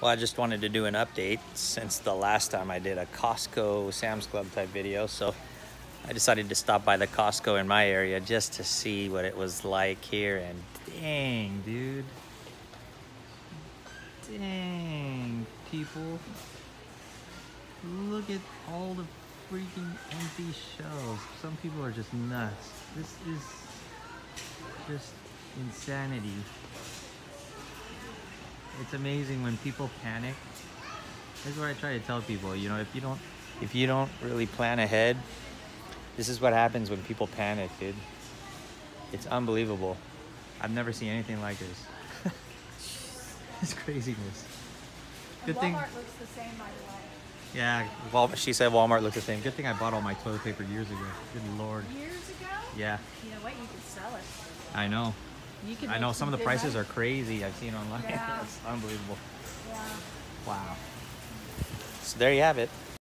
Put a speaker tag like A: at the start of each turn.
A: Well, I just wanted to do an update since the last time I did a Costco Sam's Club type video. So I decided to stop by the Costco in my area just to see what it was like here. And dang, dude. Dang, people. Look at all the freaking empty shelves. Some people are just nuts. This is just insanity. It's amazing when people panic. This is what I try to tell people, you know, if you don't if you don't really plan ahead, this is what happens when people panic, dude. It's unbelievable. I've never seen anything like this. it's craziness.
B: Good Walmart thing. Walmart looks the same, by the way.
A: Yeah, Wal- she said Walmart looks the same. Good thing I bought all my toilet paper years ago. Good lord.
B: Years ago?
A: Yeah.
B: You know what? You could sell it.
A: I know.
B: You can
A: I know some of the prices
B: money.
A: are crazy. I've seen online.
B: Yeah.
A: it's unbelievable.
B: Yeah.
A: Wow. So there you have it.